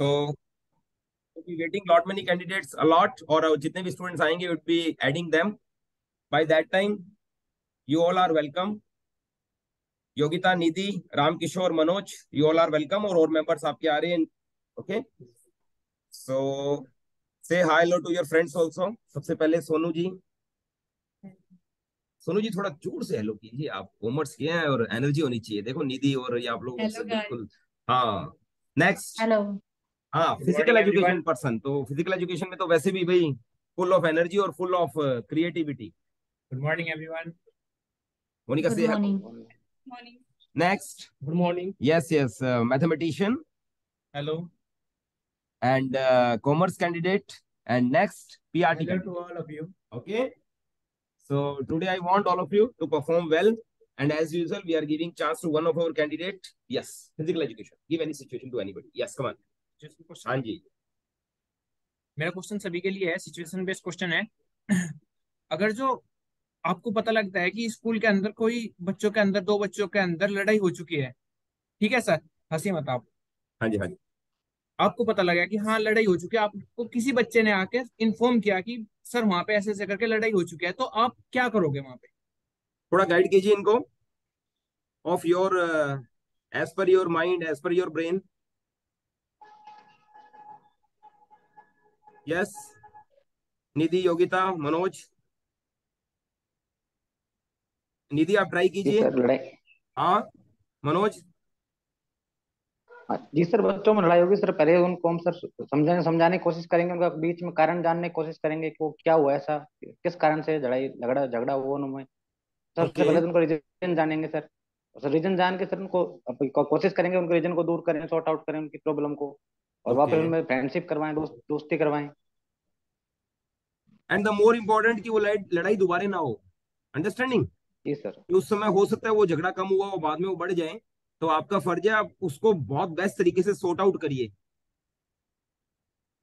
so we'll be waiting lot many candidates a lot or जितने भी students आएँगे would be adding them. By that time you all are welcome. Yogita Nidhi Ramkishore Manoj you all are welcome और और members आपके आ रहे हैं okay so say hello to your friends also सबसे पहले सोनू जी. सोनू जी थोड़ा ज़ोर से हेलो कीजिए आप कॉमर्स किए हैं और एनर्जी होनी चाहिए। देखो निधि और ये आप लोग बिल्कुल हाँ। नेक्स्ट हेलो हाँ फ़िज़िकल एजुकेशन पर्सन तो फ़िज़िकल एजुकेशन में तो वैसे भी भाई फुल ऑफ़ एनर्जी और full of creativity good morning everyone Monika say morning morning. Next good morning yes yes mathematician hello and uh, commerce candidate and next PRT hello candidate. To all of you okay so today I want all of you to perform well and as usual we are giving chance to one of our candidate yes physical education give any situation to anybody yes come on हाँ जी। मेरा question सभी के लिए है situation based question है। अगर जो आपको पता लगता है कि स्कूल के अंदर कोई बच्चों के अंदर दो बच्चों के अंदर लड़ाई हो चुकी है ठीक है सर? हँसी मत आप। हाँ जी हाँ जी। आपको पता लगा कि हाँ लड़ाई हो चुकी है। आपको किसी बच्चे ने आके इन्फॉर्म किया कि सर वहाँ पे ऐसे ऐसे करके लड़ाई हो चुकी है। तो आप क्या करोगे वहाँ पे? थोड़ा गाइड कीजिए इनको। ऑफ़ योर एज पर योर माइंड एज पर your brain yes Nidhi Yogita Manoj Nidhi आप ट्राई कीजिए। हाँ मनोज हाँ, जी सर बच्चों में लड़ाई होगी सर पहले उनको हम सर समझाने समझाने की कोशिश करेंगे उनका बीच में कारण जानने की कोशिश करेंगे कि वो क्या हुआ ऐसा किस कारण से लड़ाई झगड़ा झगड़ा हुआ उनमें सबसे Okay. पहले तो उनको रीजन जानेंगे सर। सर रीजन जान के सर उनको कोशिश करेंगे उनके रीजन को दूर करें सॉर्ट आउट करें उनकी प्रॉब्लम को। और वापस. उनमें फ्रेंडशिप करवाएँ दोस्त दोस्ती करवाएँ। एंड द मोर इम्पोर्टेंट कि वो लड़ाई दोबारा ना हो। अंडरस्टैंडिंग सर उस समय हो सकता है वो झगड़ा कम हुआ और बाद में वो बढ़ जाए तो आपका फ़र्ज़ है आप उसको बहुत बेस्ट तरीके से सॉर्ट आउट करिए।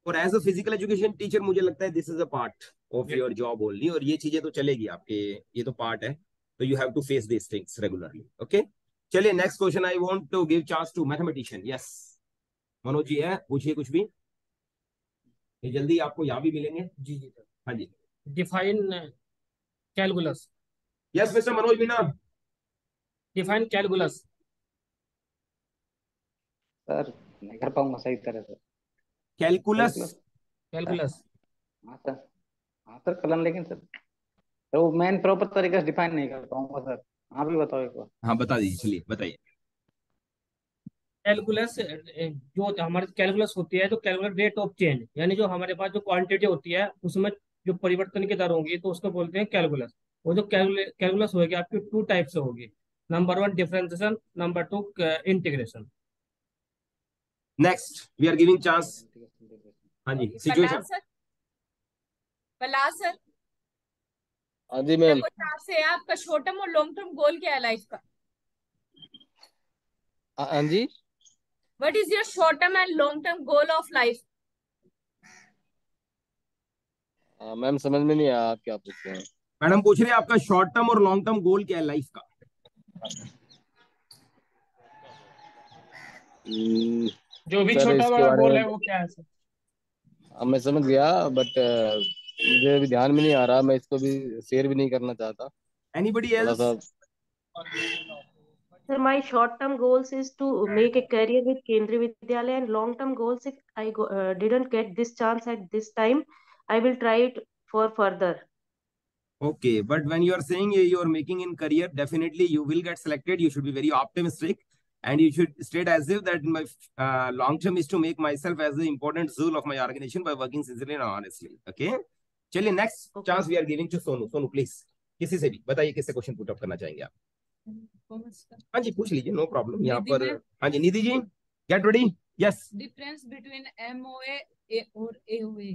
और as a physical education teacher मुझे लगता है this is a part of your job only और ये चीज़ें तो चलेगी आपके ये तो पार्ट है। तो you have to face this things regularly okay चलिए next question I want to give chance to mathematician yes Manoj ji है पूछिए कुछ भी। ये जल्दी आपको यहाँ भी मिलेंगे। जी जी सर हाँ जी। Define calculus yes mister Manoj Meena define calculus sir नहीं कर पाऊँगा सही तरह से। कैलकुलस कैलकुलस हाँ सर हाँ सर कलन लेकिन सर तो वो मैन प्रॉपर तरीके से डिफाइन नहीं कर पाऊँगा सर आप भी बताओ एक बार। हाँ बता दीजिए चलिए बताइए। कैलकुलस जो हमारे कैलकुलस होती है तो कैलकुलस रेट ऑफ़ चेंज यानी जो हमारे पास जो क्वांटिटी होती है उसमें जो परिवर्तन की दर होगी तो उसको बोलते हैं कैलकुलस वो जो कैलकुलस होगी आपकी टू टाइप से होगी। Number one differentiation number two integration next we are giving chance हाँ जी सिचुएशन सर हाँ जी मैम आपसे आपका शॉर्ट टर्म और लॉन्ग टर्म गोल क्या है लाइफ का? हाँ हाँ जी। What is your short term and long term goal of life हाँ, मैम समझ में नहीं आया आप क्या पूछ रहे हैं। मैडम पूछ रहे हैं आपका शॉर्ट टर्म और लॉन्ग टर्म गोल क्या है लाइफ का? हम्म, जो भी छोटा बड़ा गोल है वो क्या है सर? अब मैं समझ गया बट मुझे अभी ध्यान में नहीं आ रहा मैं इसको भी शेयर भी नहीं करना चाहता। एनीबडी एल्स सा Sir, my short-term goals is to make a career with Kendriya Vidyalaya and long-term goals if I go, uh, didn't get this chance at this time, I will try it for further. Okay, but when you are saying you are making in career, definitely you will get selected. You should be very optimistic, and you should state as if that my uh, long term is to make myself as the important soul of my organization by working sincerely and honestly. Okay. चलिए next Okay. chance we are giving to Sonu Sonu please किसी से भी बताइए किससे question put up करना चाहेंगे आप हाँ जी पूछ लीजिए नो प्रॉब्लम यहाँ पर। हाँ जी Nidhi ji get ready yes difference between MOA और एओए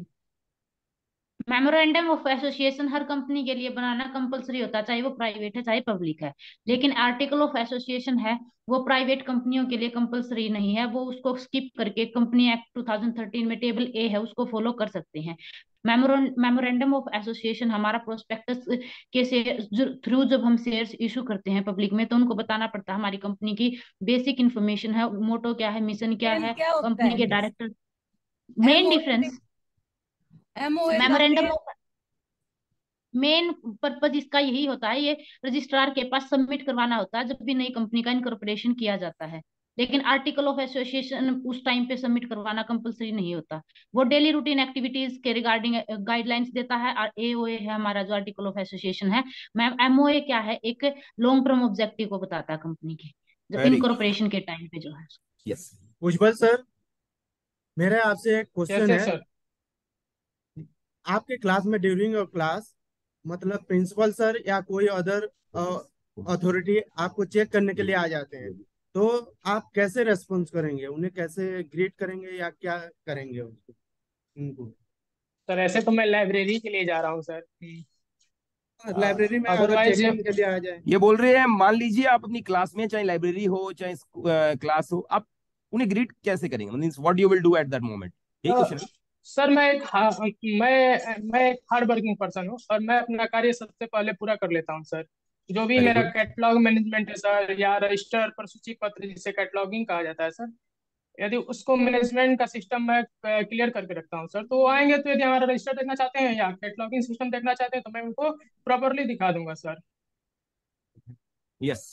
मेमोरेंडम ऑफ़ एसोसिएशन हर कंपनी के लिए बनाना कंपलसरी होता है चाहे वो प्राइवेट है चाहे पब्लिक है। लेकिन आर्टिकल ऑफ़ एसोसिएशन है वो प्राइवेट कंपनियों के लिए कंपलसरी नहीं है। वो उसको स्किप करके कंपनी एक्ट 2013 में टेबल ए है उसको फॉलो कर सकते हैं। मेमोरेंडम ऑफ़ एसोसिएशन हमारा प्रोस्पेक्टस के थ्रू जब हम शेयर्स इशू करते हैं पब्लिक में तो उनको बताना पड़ता है हमारी कंपनी की बेसिक इन्फॉर्मेशन है मोटो क्या है मिशन क्या है कंपनी के director main difference memorandum main purpose इसका यही होता है ये रजिस्ट्रार के पास सबमिट करवाना होता है जब भी नई कंपनी का इनकॉर्पोरेशन किया जाता है। लेकिन आर्टिकल ऑफ़ एसोसिएशन उस टाइम पे सबमिट करवाना कंपलसरी नहीं होता। वो डेली रूटीन एक्टिविटीज़ के रिगार्डिंग गाइडलाइंस देता है और एओए है हमारा जो आर्टिकल ऑफ़ एसोसिएशन है। मैम एमओए क्या है? एक लॉन्ग टर्म ऑब्जेक्टिव को बताता है कंपनी के जो इनकॉर्पोरेशन के टाइम पे जो है। यस उज्जवल सर मेरा आपसे एक क्वेश्चन है। सर आपके क्लास में ड्यूरिंग योर क्लास मतलब प्रिंसिपल सर या कोई अदर अथॉरिटी आपको चेक करने के लिए आ जाते हैं। तो आप कैसे रेस्पॉन्स करेंगे? उन्हें कैसे ग्रीट करेंगे या क्या करेंगे उनको उनको? सर ऐसे तो मैं लाइब्रेरी के लिए जा रहा हूँ सर। लाइब्रेरी में चेक करने के लिए आ जाए। ये बोल रहे हैं मान लीजिए आप अपनी क्लास में चाहे लाइब्रेरी हो चाहे क्लास हो आप उन्हें ग्रीट कैसे करेंगे? Means what you will do at that moment यही क्वेश्चन है। सर मैं एक हा- मैं मैं एक हार्ड वर्किंग पर्सन हूँ और मैं अपना कार्य सबसे पहले पूरा कर लेता हूँ सर। जो भी मेरा कैटलॉग मैनेजमेंट है सर या रजिस्टर पर सूची पत्र जिसे कैटलॉगिंग कहा जाता है सर यदि उसको मैनेजमेंट का सिस्टम मैं क्लियर करके रखता हूँ सर तो वो आएँगे तो यदि हमारा रजिस्टर देखना चाहते हैं या कैटलॉगिंग सिस्टम देखना चाहते हैं तो मैं उनको प्रॉपरली दिखा दूँगा सर। यस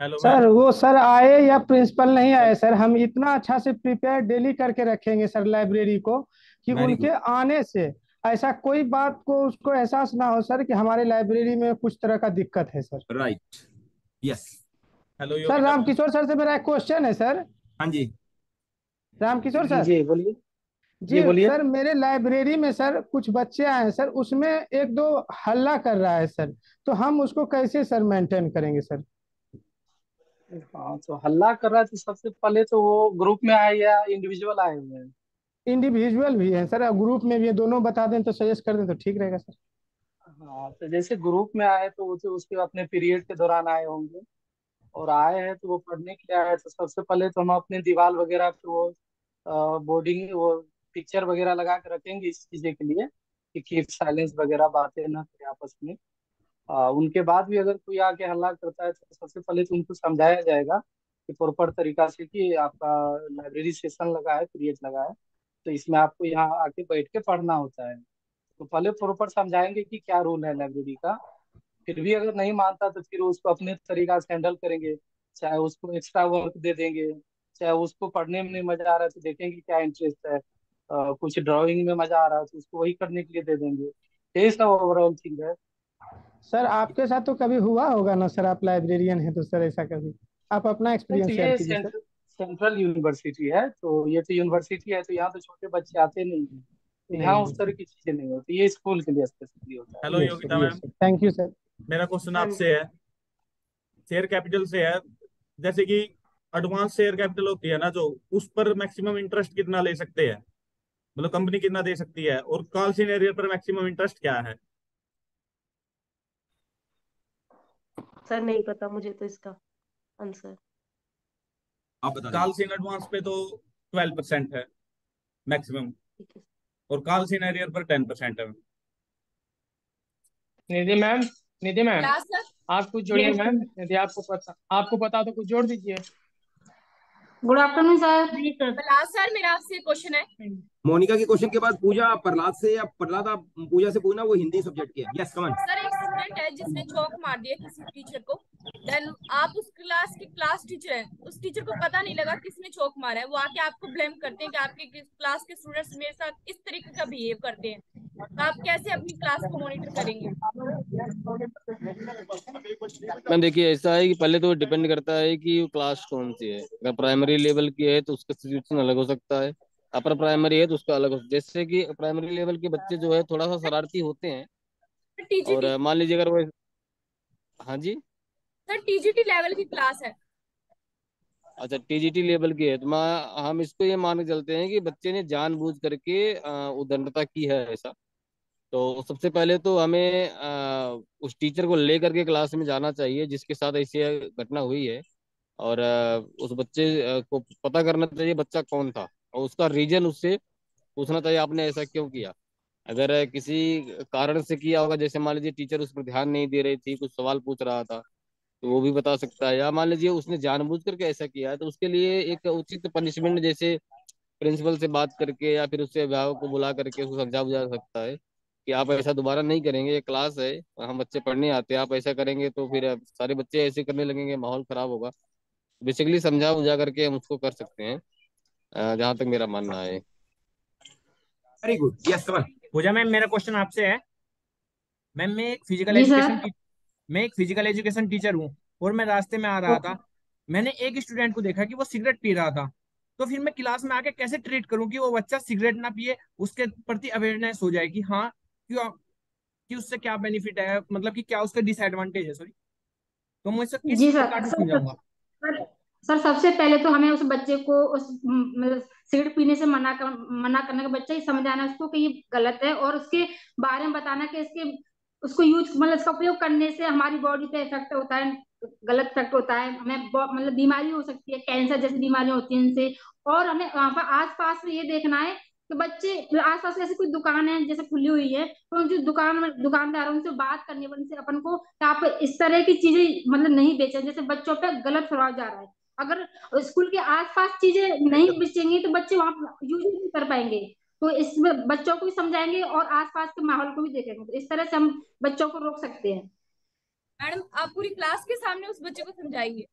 हेलो सर वो सर आए या प्रिंसिपल नहीं आए? सर हम इतना अच्छा से प्रिपेयर डेली करके रखेंगे सर लाइब्रेरी को कि उनके आने से ऐसा कोई बात को उसको एहसास ना हो सर कि हमारे लाइब्रेरी में कुछ तरह का दिक्कत है sir. Right yes hello sir Ramkishor sir से मेरा एक क्वेश्चन है सर। हाँ जी। रामकिशोर सर। जी बोलिए। जी जी, बोलिए। सर मेरे लाइब्रेरी में सर कुछ बच्चे आए हैं सर उसमें एक दो हल्ला कर रहा है सर तो हम उसको कैसे सर मेंटेन करेंगे सर? हाँ तो हल्ला कर रहा है तो सबसे पहले तो वो ग्रुप में आए या इंडिविजुअल आए हुए हैं? इंडिविजुअल भी है सर। ग्रुप में भी है दोनों बता दें तो सजेस्ट कर दें तो ठीक रहेगा सर। हाँ तो जैसे ग्रुप में आए तो वो तो उसके अपने पीरियड के दौरान आए होंगे। और आए हैं तो वो पढ़ने के लिए आए तो सबसे पहले तो हम अपने दीवार वगैरह पे वो बोर्डिंग वो पिक्चर वगैरह लगा के रखेंगे इस चीज़ें के लिए कि कीप साइलेंस वगैरह बातें ना करें आपस में। आ, उनके बाद भी अगर कोई आके हल्ला करता है तो सबसे पहले तो उनको समझाया जाएगा कि प्रॉपर तरीका से कि आपका लाइब्रेरी सेशन लगा है पीरियड लगा है तो इसमें आपको यहाँ आके बैठ के पढ़ना होता है। तो पहले प्रॉपर समझाएँगे कि क्या रोल है लाइब्रेरी का फिर भी अगर नहीं मानता तो फिर उसको अपने तरीका से हैंडल करेंगे चाहे उसको एक्स्ट्रा वर्क दे देंगे चाहे उसको पढ़ने में नहीं मज़ा आ रहा है तो देखेंगे क्या इंटरेस्ट है आ, कुछ ड्राइंग में मज़ा आ रहा है तो उसको वही करने के लिए दे देंगे। यही सब ओवरऑल चीज़ है। सर आपके साथ तो कभी हुआ होगा ना सर आप लाइब्रेरियन हैं तो सर ऐसा कभी? आप अपना तो एक्सपीरियंस ये शेयर कीजिए सेंट्रल सेंट्रल यूनिवर्सिटी है तो ये तो यूनिवर्सिटी है तो यहाँ तो छोटे बच्चे आते नहीं हैं। तो यहाँ उस तरह की चीज़ें नहीं होती ये स्कूल के लिए स्पेसिफिकली होता है। Hello Yogita ma'am. Thank you sir मेरा क्वेश्चन आपसे है। शेयर कैपिटल से है। जैसे कि एडवांस शेयर कैपिटल होती है ना जो उस पर मैक्सिमम इंटरेस्ट कितना ले सकते हैं? मतलब कंपनी कितना दे सकती है? और कॉल सिनेरियो पर मैक्सिमम इंटरेस्ट क्या है? सर नहीं पता मुझे तो इसका आंसर आप बता कॉल सिन एडवांस पे तो ट्वेल्व परसेंट है मैक्सिमम और कॉल सिनेरियो पर टेन परसेंट है। निधि मैम निधि मैम आप कुछ जोड़िए मैम यदि आपको पता आपको पता तो कुछ जोड़ दीजिए। गुड आफ्टरनून सर जी सर मेरा आपसे क्वेश्चन है। मोनिका के क्वेश्चन के बाद पूजा प्रहलाद से या प्रहलाद आप पूजा से पूछना वो हिंदी सब्जेक्ट के है। यस कमन सर स्टूडेंट है जिसने चौक मार दिया किसी टीचर को देन आप उस क्लास के क्लास टीचर हैं, उस टीचर को पता नहीं लगा किसने चौक मारा है, वो आके आपको ब्लेम करते हैं कि आपके क्लास के स्टूडेंट्स मेरे साथ इस तरीके का बिहेव करते हैं। तो आप कैसे अपनी क्लास को मॉनिटर करेंगे? मैम, देखिए, ऐसा है कि पहले तो डिपेंड करता है कि क्लास कौन सी है। अगर प्राइमरी लेवल की है तो उसका सिचुएशन अलग हो सकता है अपर प्राइमरी है तो उसका अलग हो जैसे कि प्राइमरी लेवल के बच्चे जो है, थोड़ा सा शरारती होते हैं और मान लीजिए अगर वो हाँ जी? सर टीजीटी लेवल की क्लास है। अच्छा टीजीटी लेवल की है तो मैं हम इसको ये मान के चलते हैं कि बच्चे ने जानबूझ करके उद्दंडता की है ऐसा। तो सबसे पहले तो हमें अ, उस टीचर को ले करके क्लास में जाना चाहिए जिसके साथ ऐसी घटना हुई है। और अ, उस बच्चे को पता करना चाहिए बच्चा कौन था और उसका रीजन उससे पूछना चाहिए आपने ऐसा क्यों किया? अगर किसी कारण से किया होगा, जैसे मान लीजिए टीचर उस पर ध्यान नहीं दे रही थी, कुछ सवाल पूछ रहा था तो वो भी बता सकता है। या मान लीजिए उसने जानबूझ करके ऐसा किया है तो उसके लिए एक उचित पनिशमेंट जैसे प्रिंसिपल से बात करके या फिर उससे अभिभावक को बुला करके उसको समझा बुझा सकता है कि आप ऐसा दोबारा नहीं करेंगे, ये क्लास है, हम बच्चे पढ़ने आते हैं, आप ऐसा करेंगे तो फिर सारे बच्चे ऐसे करने लगेंगे, माहौल खराब होगा। बेसिकली समझा बुझा करके हम उसको कर सकते हैं जहाँ तक मेरा मानना है। Very good yes sir Pooja ma'am मेरा क्वेश्चन आपसे है। मैम मैं एक फ़िज़िकल। एजुकेशन मैं एक फ़िज़िकल एजुकेशन टीचर हूँ और मैं रास्ते में आ रहा था। मैंने एक स्टूडेंट को देखा कि वो सिगरेट पी रहा था। तो फिर मैं क्लास में आके कैसे ट्रीट करूँ कि वो बच्चा सिगरेट ना पिए उसके प्रति अवेयरनेस हो जाए कि हाँ क्यों कि उससे क्या बेनिफिट है मतलब कि क्या उसका डिसएडवांटेज है सॉरी तो मैं इससे किस प्रकार से सर समझाऊँगा सर, सबसे पहले तो हमें उस बच्चे को उस मतलब सिगरेट पीने से मना कर, मना करने का बच्चा ही समझाना, उसको कि ये गलत है और उसके बारे में बताना कि इसके, उसको यूज़ मतलब इसका उपयोग करने से हमारी बॉडी पे इफ़ेक्ट होता है, गलत इफ़ेक्ट होता है, हमें मतलब बीमारी हो सकती है, कैंसर जैसी बीमारियाँ होती हैं इनसे और हमें पर आस पास में ये देखना है कि बच्चे आस पास ऐसी कोई दुकान है जैसे खुली हुई है तो जो दुकान, दुकानदार है उनसे बात करनी पड़े उनसे अपन को आप इस तरह की चीज़ें मतलब नहीं बेचें, जैसे बच्चों पे गलत प्रभाव जा रहा है। अगर स्कूल के आसपास चीज़ें नहीं बेचेंगे तो बच्चे वहाँ यूज़ नहीं कर पाएँगे। तो इसमें बच्चों को भी समझाएँगे और आसपास के माहौल को भी देखेंगे। तो इस तरह से हम बच्चों को रोक सकते हैं। मैडम आप पूरी क्लास के सामने उस बच्चे को समझाएँगे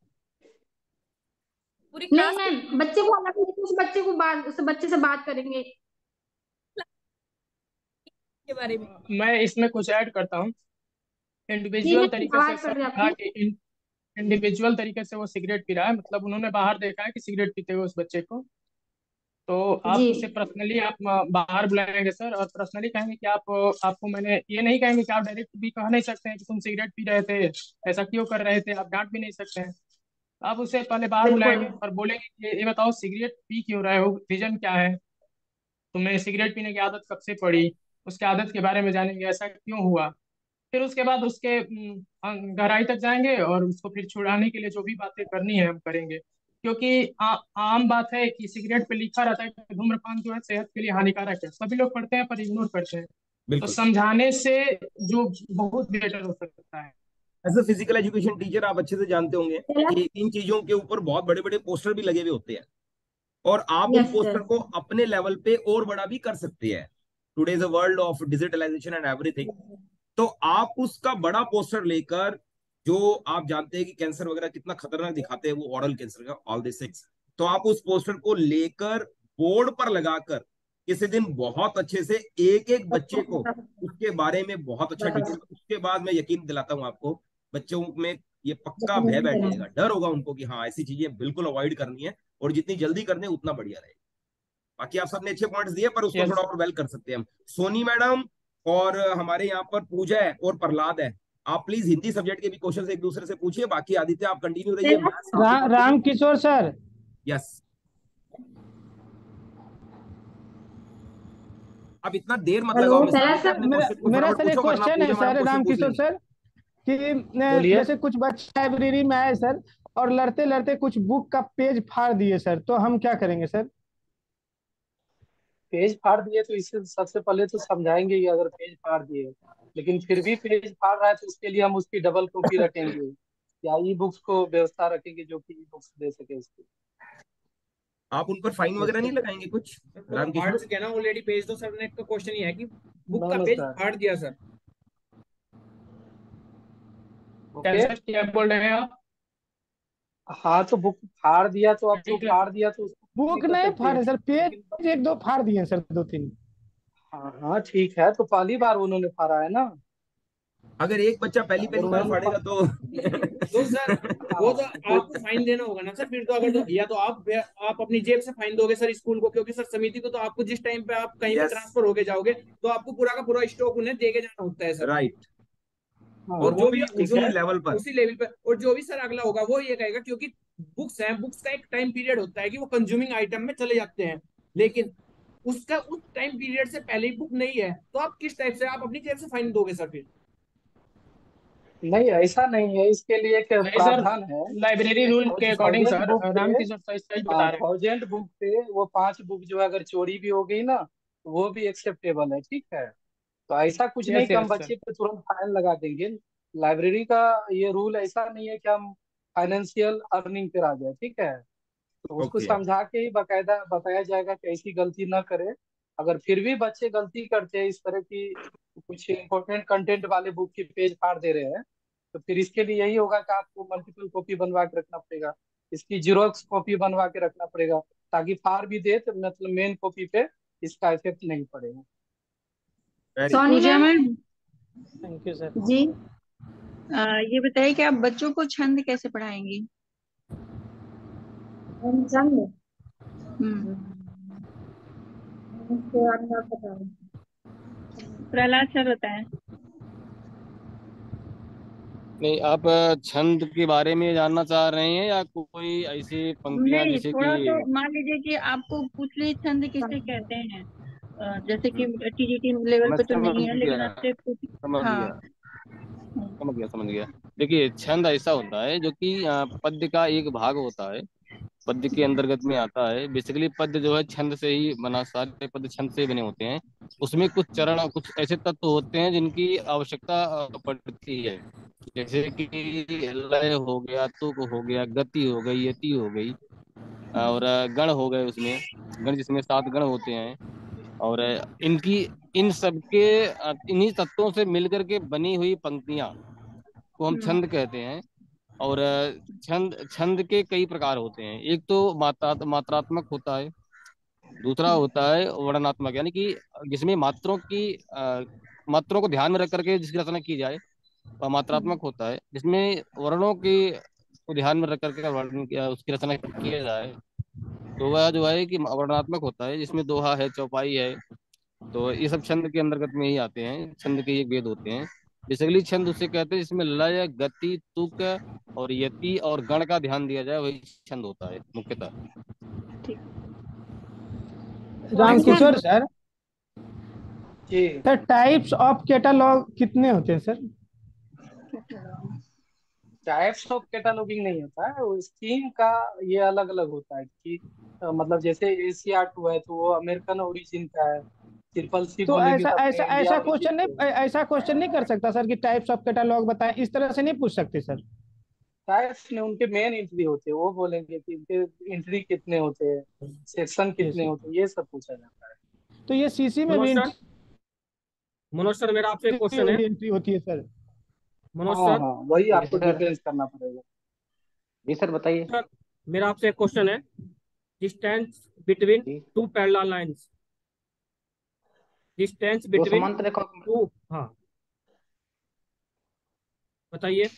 पूरी नहीं मैम बच्चे को अलग उस बच्चे को बात उस बच्चे से बात करेंगे। के बारे में। मैं इसमें कुछ ऐड करता हूँ। इंडिविजुअल तरीके से इंडिविजुअल तरीके से वो सिगरेट पी रहा है। मतलब उन्होंने बाहर देखा है कि सिगरेट पीते हुए उस बच्चे को। तो आप उसे पर्सनली आप बाहर बुलाएँगे सर और पर्सनली कहेंगे कि आप आपको मैंने ये नहीं कहेंगे कि आप डायरेक्ट भी कह नहीं सकते हैं कि तुम सिगरेट पी रहे थे ऐसा क्यों कर रहे थे आप डांट भी नहीं सकते हैं। आप उसे पहले बाहर बुलाएँगे और बोलेंगे कि ये ये बताओ सिगरेट पी क्यों रहे हो? रीजन क्या है? तुम्हें सिगरेट पीने की आदत कब से पड़ी? उसके आदत के बारे में जानेंगे ऐसा क्यों हुआ? फिर उसके बाद उसके हम्म, अं- गहराई तक जाएँगे और उसको फिर छुड़ाने के लिए जो भी बातें करनी है हम करेंगे। क्योंकि आ, आम बात है कि सिगरेट पे लिखा रहता है कि धूम्रपान जो है सेहत के लिए हानिकारक है। सभी लोग पढ़ते हैं पर इग्नोर करते हैं। तो समझाने से जो बहुत बेटर हो सकता है। As a physical education teacher आप अच्छे से जानते होंगे कि इन चीज़ों के ऊपर बहुत बड़े बड़े पोस्टर भी लगे हुए होते हैं। और आप उन पोस्टर को अपने लेवल पे और बड़ा भी कर सकते हैं। Today's a world of digitalization and everything तो आप उसका बड़ा पोस्टर लेकर जो आप जानते हैं कि कैंसर वगैरह कितना खतरनाक दिखाते हैं वो ऑरल कैंसर का ऑल दिस सिक्स तो आप उस पोस्टर को लेकर बोर्ड पर लगाकर किसी दिन बहुत अच्छे से एक एक बच्चे को उसके बारे में बहुत अच्छा डिटेल उसके बाद मैं यकीन दिलाता हूँ आपको बच्चों में ये पक्का भय बैठ जाएगा डर होगा उनको कि हाँ ऐसी चीज़ें बिल्कुल अवॉइड करनी है और जितनी जल्दी करने उतना बढ़िया रहेगा। बाकी आप सबने अच्छे पॉइंट्स दिए पर उसको थोड़ा और वेल कर सकते हैं हम। सोनी मैडम और हमारे यहाँ पर पूजा है और प्रहलाद है। आप प्लीज़ हिंदी सब्जेक्ट के भी क्वेश्चन एक दूसरे से पूछिए बाकी आदित्य आप कंटिन्यू रहिए रा, राम किशोर सर। यस अब इतना देर मत लगाओ मेरा सर एक क्वेश्चन है सर राम किशोर सर कि जैसे कुछ बच्चे लाइब्रेरी में आए सर और लड़ते लड़ते कुछ बुक का पेज फाड़ दिए सर तो हम क्या करेंगे सर? पेज फाड़ दिए तो इससे सबसे पहले तो समझाएँगे ही अगर पेज फाड़ दिए। लेकिन फिर भी पेज फाड़ रहा है तो उसके लिए हम उसकी डबल कॉपी रखेंगे। या ई बुक्स को व्यवस्था रखेंगे जो कि ई बुक्स दे सके उसको। आप उन पर फाइन वगैरह नहीं लगाएँगे कुछ? राम फाड़ किशोर चुके हैं ना ऑलरेडी पेज तो सर ने का क्वेश्चन ये है कि बुक नो का पेज फाड़ दिया सर ओके कैंसर क्या बोल रहे हैं आप? हाँ तो बुक फाड़ दिया तो अब तो फाड़ दिया तो बुक नहीं नहीं फाड़े सर पेज एक दो फाड़ दिए सर दो तीन। हाँ हाँ ठीक है तो पहली बार उन्होंने फाड़ा है ना? अगर एक बच्चा पहली पहली बार फाड़ेगा तो तो सर वो तो आपको फाइन देना होगा ना सर फिर तो अगर तो, या तो आप आप अपनी जेब से फाइन दोगे सर स्कूल को क्योंकि सर समिति को तो आपको जिस टाइम पे आप कहीं पे ट्रांसफ़र होके जाओगे तो आपको पूरा का पूरा स्टॉक उन्हें देके जाना होता है सर। राइट हाँ और जो वो भी उसी लेवल पर। उसी लेवल पे और जो भी सर अगला होगा वो ये कहेगा क्योंकि बुक्स हैं बुक्स का एक टाइम पीरियड होता है कि वो कंज्यूमिंग आइटम में चले जाते हैं। लेकिन उसका उस टाइम पीरियड से पहले ही बुक नहीं है तो आप किस टाइप से आप अपनी जेब से फाइन दोगे सर फिर? नहीं ऐसा नहीं है। इसके लिए एक प्रावधान है। लाइब्रेरी रूल के अकॉर्डिंग सर बुक राम पे किशोर सही सही बता रहे हैं। थाउज़ेंड बुक पे वो पाँच बुक जो है अगर चोरी भी हो गई ना तो वो भी एक्सेप्टेबल है ठीक है? तो ऐसा कुछ नहीं कि हम बच्चे पे तुरंत फाइन लगा देंगे। लाइब्रेरी का ये रूल ऐसा नहीं है कि हम फाइनेंशियल अर्निंग पे आ जाए ठीक है? तो उसको ओके समझा के ही बकायदा बताया जाएगा कि ऐसी गलती ना करे। अगर फिर भी बच्चे गलती करते हैं इस तरह की कुछ इंपॉर्टेंट कंटेंट वाले बुक की पेज फाड़ दे रहे हैं तो फिर इसके लिए यही होगा कि आपको मल्टीपल कॉपी बनवा के रखना पड़ेगा। इसकी जीरोक्स कॉपी बनवा के रखना पड़ेगा ताकि फाड़ भी दे तो मतलब मेन कॉपी पे इसका इफ़ेक्ट नहीं पड़ेगा। Soni ma'am ma'am thank you sir जी। आ, ये बताइए कि आप बच्चों को छंद कैसे पढ़ाएँगी? चंद हम्म। प्रहलाद सर बताएँ। नहीं आप छंद के बारे में जानना चाह रहे हैं या कोई ऐसी पंक्तियाँ जैसे थोड़ा कि तो मान लीजिए कि आपको पूछ ली छंद किसे कहते हैं? जैसे कि टीजीटी लेवल पे तो नहीं है लेकिन आपसे हाँ। समझ गया समझ गया। देखिए, छंद ऐसा होता है जो कि पद्य का एक भाग होता है, पद्य के अंतर्गत में आता है। बेसिकली पद्य जो है छंद से ही बना, सारे पद्य छंद से बने होते हैं। उसमें कुछ चरण, कुछ ऐसे तत्व होते हैं जिनकी आवश्यकता पड़ती है। जैसे कि लय हो गया, तुक हो गया, गति हो गई, यति हो गई, और गण हो गए उसमें। गण जिसमें सात गण होते हैं, और इनकी इन सबके इन्हीं तत्वों से मिलकर के बनी हुई पंक्तियाँ को हम हम्म। छंद कहते हैं और छंद छंद के कई प्रकार होते हैं। एक तो मात्रा मात्रात्मक होता है दूसरा होता है वर्णनात्मक यानी कि जिसमें मात्रों की मात्रों को ध्यान में रख करके जिसकी रचना की जाए वह मात्रात्मक होता है। जिसमें वर्णों की को ध्यान में रख करके वर्णन किया उसकी रचना किया जाए तो वह जो है कि वर्णनात्मक होता है जिसमें दोहा है चौपाई है तो ये सब छंद के अंतर्गत में ही आते हैं छंद के एक वेद होते हैं। बेसिकली छंद उसे कहते हैं जिसमें लय गति तुक और यति और गण का ध्यान दिया जाए वही छंद होता है मुख्यतः। ठीक। Ramkishor sir? Ji. Sir types of catalogue कितने होते हैं सर? टाइप्स ऑफ़ कैटालॉगिंग नहीं होता है वो स्कीम का ये अलग अलग होता है कि मतलब जैसे एशिया टू है तो वो अमेरिकन ओरिजिन का है ट्रिपल सी तो ऐसा तो ऐसा ऐसा क्वेश्चन नहीं ऐसा क्वेश्चन नहीं कर सकता सर कि टाइप्स ऑफ़ कैटालॉग बताएँ इस तरह से नहीं पूछ सकते सर। टाइप्स में उनके मेन एंट्री होते हैं वो बोलेंगे कि इनके एंट्री कितने होते हैं सेक्शन कितने होते हैं ये सब पूछा जाता है। तो ये सीसी में भी मनोज सर मेरा आपसे क्वेश्चन है। एंट्री होती है सर। मनोज हाँ सर? हाँ वही आपको। डिफरेंस करना पड़ेगा। जी सर बताइए। सर मेरा आपसे एक क्वेश्चन है। Distance between two parallel lines distance between two हाँ। बताइए।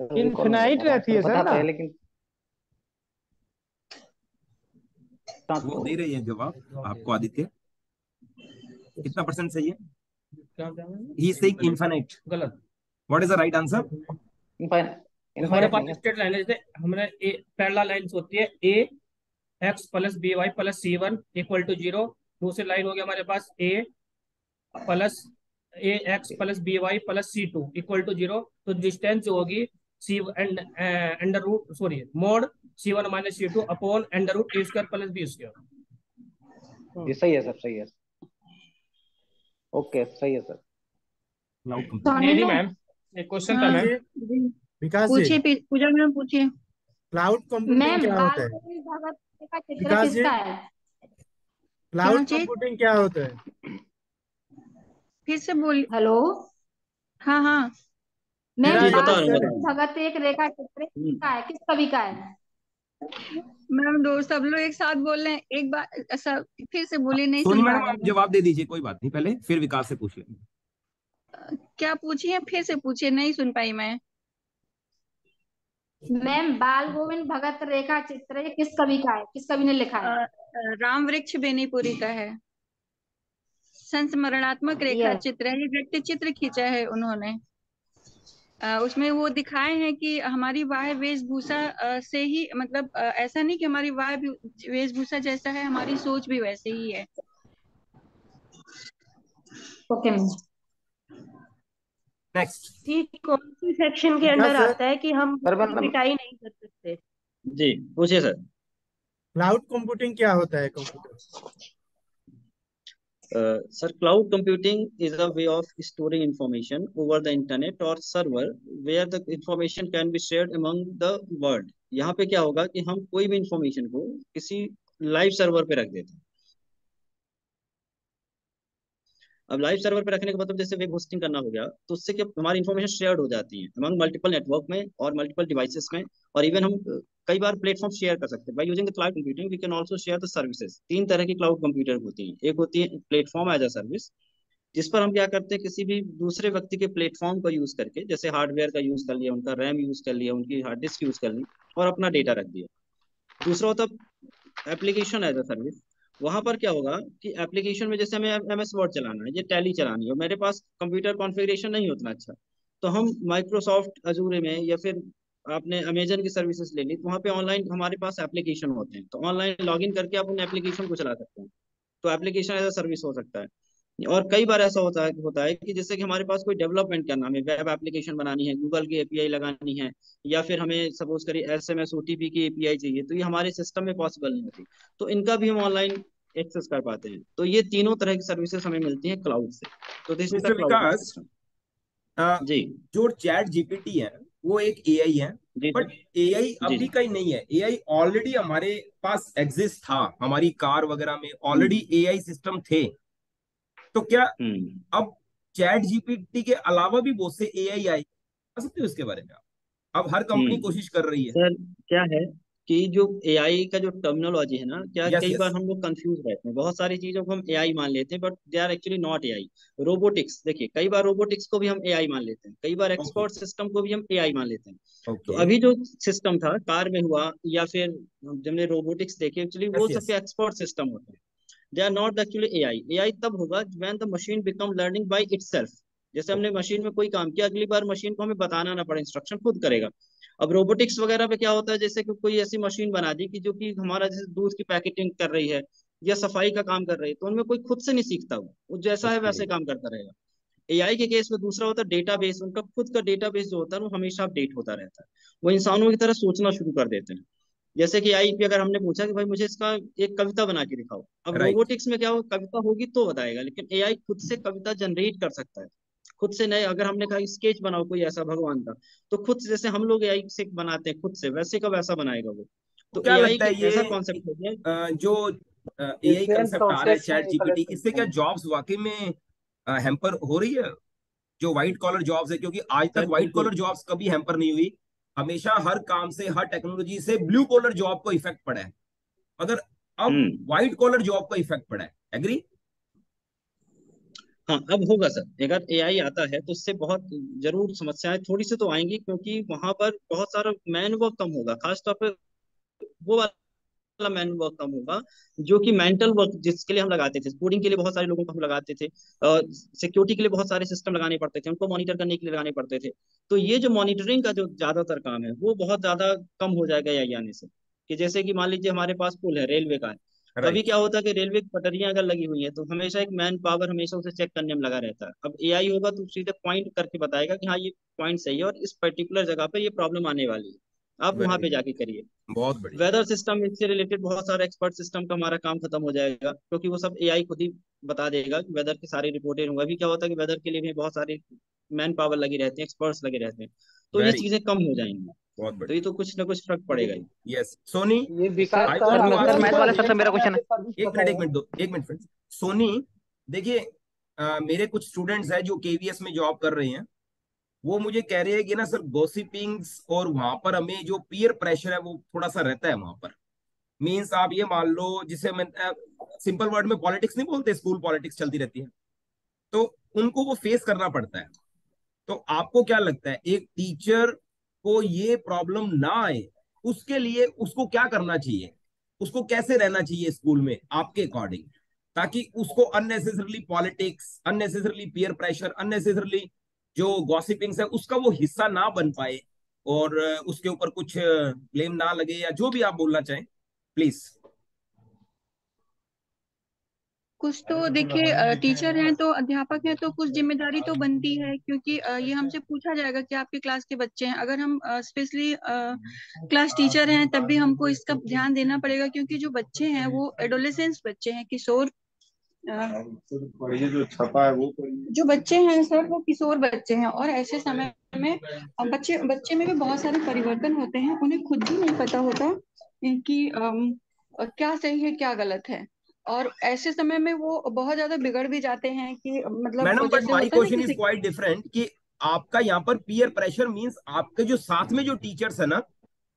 इन्फिनाइट रहती है सर ना? लेकिन वो दे रही है जवाब आपको आदित्य। कितना परसेंट सही है? है? सेइंग इनफिनिट गलत। What is the right answer हमारे पास स्ट्रेट लाइन है। जैसे हमने ए पैरेलल लाइंस होती है। A x plus b y plus c one equal to zero दूसरी लाइन हो गया हमारे पास a plus a x plus b y plus c two equal to zero तो डिस्टेंस जो होगी c and under root sorry mod c one minus c two upon under root a square plus b square जी सही है sir सही है। Okay सही है sir. मेरी मैम मैम एक क्वेश्चन था हाँ मैम विकास जी। पूछिए पूजा मैम पूछिए। क्लाउड कंप्यूटिंग क्या होता है? का चित्र किसका है? क्लाउड कंप्यूटिंग क्या होता है? फिर से बोल हेलो? हाँ हाँ। बाल है गोविंद भगत एक रेखा चित्र किसका है? किस कवि का है? मैम दो सब लोग एक साथ बोल रहे हैं। एक बार ऐसा फिर से बोलिए नहीं सोनी मैडम आप जवाब दे दीजिए कोई बात नहीं पहले फिर विकास से पूछ लेंगे। क्या पूछिए? फिर से पूछिए नहीं सुन पाई मैं। मैम बाल गोविंद भगत रेखा चित्र ये किस कवि का है? किस कवि ने लिखा है? राम वृक्ष बेनीपुरी का है। संस्मरणात्मक रेखा चित्र है ये व्यक्ति चित्र खींचा है उन्होंने। उसमें वो दिखाए हैं कि हमारी वाह वेशभूषा से ही मतलब ऐसा नहीं कि हमारी वाह वेशभूषा जैसा है हमारी सोच भी वैसे ही है। Okay ma'am. जी पूछिए सर। क्लाउड कंप्यूटिंग क्या होता है computer sir cloud computing is a way of storing information over the internet और server where are the information can be share among the world यहाँ पे क्या होगा कि हम कोई भी इंफॉर्मेशन को किसी लाइव सर्वर पे रख देते हैं। अब लाइव सर्वर पर रखने का मतलब जैसे वेब होस्टिंग करना हो गया तो उससे क्या हमारी इन्फॉर्मेशन शेयर हो जाती है अमंग मल्टीपल नेटवर्क में और मल्टीपल डिवाइसेस में और इवन हम कई बार प्लेटफॉर्म शेयर कर सकते हैं। By using the cloud computing we can also share the services तीन तरह की क्लाउड कंप्यूटर होती हैं। एक होती है प्लेटफॉर्म एज अ सर्विस जिस पर हम क्या करते हैं, किसी भी दूसरे व्यक्ति के प्लेटफॉर्म का यूज़ करके, जैसे हार्डवेयर का यूज़ कर लिया, उनका रैम यूज़ कर लिया, उनकी हार्ड डिस्क यूज़ कर ली और अपना डेटा रख दिया। दूसरा होता है एप्लीकेशन एज अ सर्विस वहाँ पर क्या होगा कि एप्लीकेशन में जैसे हमें एम एस वर्ड चलाना है, ये टैली चलानी है मेरे पास कंप्यूटर कॉन्फ़िगरेशन नहीं उतना अच्छा। तो हम माइक्रोसॉफ्ट अजूरे में या फिर आपने अमेजन की सर्विसेज़ ले ली तो वहाँ पे ऑनलाइन हमारे पास एप्लीकेशन होते हैं। तो ऑनलाइन लॉगिन करके आप उन एप्लीकेशन को चला सकते हैं। तो एप्लीकेशन एज अ सर्विस हो सकता है। और कई बार ऐसा होता है होता है कि जैसे कि हमारे पास कोई डेवलपमेंट करना हमें वेब एप्लीकेशन बनानी है गूगल की एपीआई लगानी है, या फिर हमें सपोज़ करिए एस एम एस ओटीपी की एपीआई चाहिए तो ये हमारे सिस्टम में पॉसिबल नहीं होती। तो इनका भी हम ऑनलाइन एक्सेस कर पाते हैं। तो ये तीनों तरह की सर्विसेज़ हमें मिलती हैं क्लाउड से। तो दिस इज़ विकास जी। जो चैट जीपीटी है वो एक एआई है बट एआई अभी का ही नहीं है। एआई ऑलरेडी हमारे पास एग्जिस्ट था। हमारी कार वगैरह में ऑलरेडी एआई सिस्टम थे। तो क्या अब चैट जीपीटी के अलावा भी बहुत से एआई आई बता सकते हो इसके बारे में आप? अब हर कंपनी कोशिश कर रही है। सर क्या है? कि जो एआई का जो टर्मिनोलॉजी है ना क्या Yes, कई yes. बार हम लोग कंफ्यूज रहते हैं। बहुत सारी चीज़ों को हम एआई मान लेते हैं but they are actually not AI robotics देखिए कई बार रोबोटिक्स को भी हम एआई मान लेते हैं। कई बार एक्सपर्ट सिस्टम को भी हम एआई मान लेते हैं। Okay. तो अभी जो सिस्टम था कार में हुआ या फिर हमने रोबोटिक्स देखे एक्चुअली वो Yes. सबके एक्सपर्ट सिस्टम होते हैं। They are not actually AI AI तब होगा when the machine become learning by it जैसे हमने मशीन में कोई काम किया अगली बार मशीन को हमें बताना ना पड़े इंस्ट्रक्शन खुद करेगा। अब रोबोटिक्स वगैरह पे क्या होता है? जैसे कि कोई ऐसी मशीन बना दी कि जो कि हमारा जैसे दूध की पैकेटिंग कर रही है या सफ़ाई का काम कर रही है तो उनमें कोई खुद से नहीं सीखता वो। जैसा है वैसे काम करता रहेगा। एआई के केस में दूसरा होता है डेटाबेस उनका खुद का डेटाबेस जो होता है वो हमेशा अपडेट होता रहता है। वो इंसानों की तरह सोचना शुरू कर देते हैं। जैसे कि आई पे अगर हमने पूछा कि भाई मुझे इसका एक कविता बना के दिखाओ। अब रोबोटिक्स में क्या हो? कविता होगी तो बताएगा लेकिन एआई खुद से कविता जनरेट कर सकता है। खुद से नए अगर हमने कहा स्केच बनाओ कोई ऐसा भगवान का तो खुद से जैसे हम लोग एआई से बनाते हैं खुद से वैसे का वैसा बनाएगा वो। तो क्या एआई लगता है ये कॉन्सेप्ट हो गया? जो एआई कंसेप्ट आ रहा है चैट जीपीटी इससे क्या जॉब्स वाकई में हैम्पर हो रही है? जो व्हाइट कॉलर जॉब्स है क्योंकि आज तक व्हाइट कॉलर जॉब्स कभी हैम्पर नहीं हुई। हमेशा हर काम से हर टेक्नोलॉजी से ब्लू कॉलर जॉब को इफ़ेक्ट पड़ा है। अगर अब। व्हाइट कॉलर जॉब को इफ़ेक्ट पड़ा है एग्री हाँ अब होगा सर। अगर एआई आता है तो उससे बहुत ज़रूर समस्याएँ थोड़ी सी तो आएँगी क्योंकि वहाँ पर बहुत सारा मैन वर्क कम होगा। खासतौर पर वो वाला मैन वर्क कम होगा जो कि मेंटल वर्क जिसके लिए हम लगाते थे। कोडिंग के लिए बहुत सारे लोगों को हम लगाते थे। सिक्योरिटी के लिए बहुत सारे सिस्टम लगाने पड़ते थे। उनको मॉनिटर करने के लिए लगाने पड़ते थे। तो ये जो मॉनिटरिंग का जो ज़्यादातर काम है, वो बहुत ज़्यादा कम हो जाएगा एआई आने से कि जैसे कि मान लीजिए हमारे पास पुल है रेलवे का है। कभी क्या होता है कि रेलवे की पटरियाँ अगर लगी हुई है तो हमेशा एक मैन पावर हमेशा उसे चेक करने में लगा रहता है। अब एआई होगा तो सीधे पॉइंट करके बताएगा कि हाँ ये पॉइंट सही है और इस पर्टिकुलर जगह पे ये प्रॉब्लम आने वाली है। आप वहाँ पे जाके करिए। बहुत बढ़िया। वेदर सिस्टम इससे रिलेटेड बहुत सारे एक्सपर्ट सिस्टम का हमारा काम खत्म हो जाएगा क्योंकि वो सब एआई खुद ही बता देगा कि वेदर की सारी रिपोर्टें होंगे। अभी क्या होता है कि वेदर के लिए भी बहुत सारे मैन पावर लगी रहते हैं एक्सपर्ट्स लगे रहते हैं। तो ये चीज़ें कम हो जाएँगी। बहुत तो ये तो कुछ ना कुछ फ़र्क पड़ेगा ही। यस सोनी ये विकास सर आस्क मैथ वाले सर से मेरा क्वेश्चन है। एक मिनट एक मिनट दो एक मिनट फ्रेंड्स सोनी देखिए मेरे कुछ स्टूडेंट्स हैं जो केवीएस में जॉब कर रहे हैं। वो मुझे कह रहे हैं कि ना सर गॉसिपिंग्स और वहाँ पर हमें जो पीयर प्रेशर है वो थोड़ा सा रहता है वहाँ पर। मींस आप ये मान लो जिसे मैं सिंपल वर्ड में पॉलिटिक्स नहीं बोलते स्कूल पॉलिटिक्स चलती रहती है। तो उनको वो फेस करना पड़ता है। तो आपको क्या लगता है एक टीचर को ये प्रॉब्लम ना आए, उसके लिए उसको क्या करना चाहिए? उसको कैसे रहना चाहिए स्कूल में आपके अकॉर्डिंग ताकि उसको unnecessarily politics unnecessarily peer pressure unnecessarily जो गॉसिपिंग्स है, उसका वो हिस्सा ना बन पाए और उसके ऊपर कुछ ब्लेम ना लगे या जो भी आप बोलना चाहें प्लीज़ कुछ तो देखिए टीचर हैं तो अध्यापक हैं तो कुछ ज़िम्मेदारी तो बनती है क्योंकि ये हमसे पूछा जाएगा कि आपके क्लास के बच्चे हैं। अगर हम स्पेशली क्लास टीचर हैं तब भी हमको इसका ध्यान देना पड़ेगा क्योंकि जो बच्चे हैं वो एडोलेसेंस बच्चे हैं किशोर जो छपा है वो जो बच्चे हैं सर वो किशोर बच्चे हैं और ऐसे समय में बच्चे बच्चे में भी बहुत सारे परिवर्तन होते हैं उन्हें खुद भी नहीं पता होता कि क्या सही है क्या गलत है। और ऐसे समय में वो बहुत ज़्यादा बिगड़ भी जाते हैं कि मतलब madam but my question is quite different कि आपका यहाँ पर पीयर प्रेशर मींस आपके जो साथ में जो टीचर्स है ना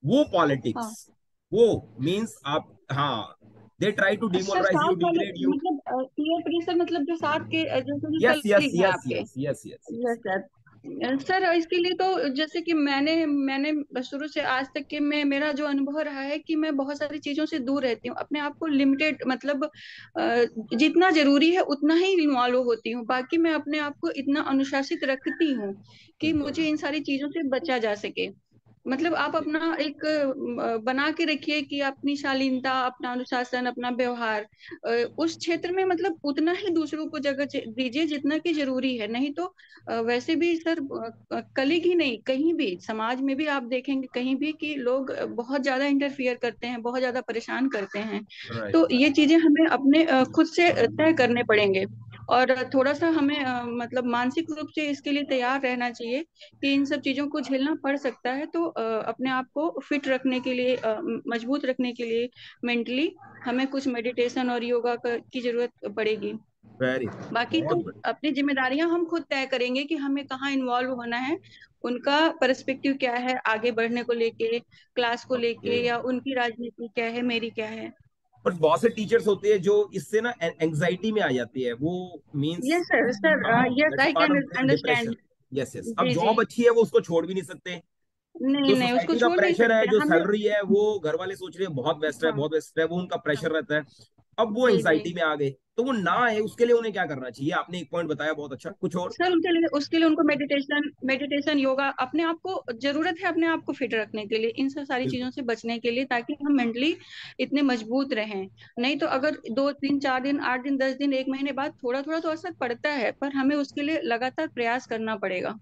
वो पॉलिटिक्स हाँ। वो मींस आप हाँ they try to demoralise you degrade you मतलब पीयर प्रेशर मतलब जो साथ के जो yes yes yes yes yes yes sir, इसके लिए तो जैसे कि मैंने मैंने शुरू से आज तक के मैं, मेरा जो अनुभव रहा है कि मैं बहुत सारी चीज़ों से दूर रहती हूँ, अपने आप को लिमिटेड मतलब जितना ज़रूरी है उतना ही इन्वॉल्व होती हूँ, बाकी मैं अपने आप को इतना अनुशासित रखती हूँ कि मुझे इन सारी चीज़ों से बचा जा सके। मतलब आप अपना एक बना के रखिए कि अपनी शालीनता अपना अनुशासन अपना व्यवहार उस क्षेत्र में मतलब उतना ही दूसरों को जगह दीजिए जितना कि ज़रूरी है। नहीं तो वैसे भी सर कलीग ही नहीं कहीं भी समाज में भी आप देखेंगे कहीं भी कि लोग बहुत ज़्यादा इंटरफियर करते हैं बहुत ज़्यादा परेशान करते हैं। तो ये चीज़ें हमें अपने खुद से तय करने पड़ेंगे। और थोड़ा सा हमें मतलब मानसिक रूप से इसके लिए तैयार रहना चाहिए कि इन सब चीज़ों को झेलना पड़ सकता है। तो अपने आप को फिट रखने के लिए मज़बूत रखने के लिए मेंटली हमें कुछ मेडिटेशन और योगा क- ज़रूरत पड़ेगी। बाकी तो अपनी जिम्मेदारियाँ हम खुद तय करेंगे कि हमें कहाँ इन्वॉल्व होना है उनका पर्सपेक्टिव क्या है आगे बढ़ने को लेके क्लास को लेके या उनकी राजनीति क्या है मेरी क्या है। पर बहुत से टीचर्स होते हैं जो इससे ना एंजाइटी में आ जाती है। वो means yes sir sir yes I can understand yes yes अब जॉब अच्छी है वो उसको छोड़ भी नहीं सकते। नहीं नहीं उसको छोड़ प्रेशर है जो सैलरी है वो घर वाले सोच रहे हैं बहुत बेस्ट है हाँ। बहुत बेस्ट है वो उनका प्रेशर रहता है। अब वो जी में आ गए तो वो ना आए उसके लिए उन्हें क्या करना चाहिए? आपने एक पॉइंट बताया बहुत अच्छा कुछ और? सर उनके लिए उसके लिए उनको मेडिटेशन मेडिटेशन योगा अपने आप को ज़रूरत है अपने आप को फिट रखने के लिए इन सब सारी चीज़ों से बचने के लिए ताकि हम मेंटली इतने मज़बूत रहें। नहीं तो अगर दो तीन चार दिन आठ दिन दस दिन एक महीने बाद थोड़ा थोड़ा तो असर पड़ता है पर हमें उसके लिए लगातार प्रयास करना पड़ेगा।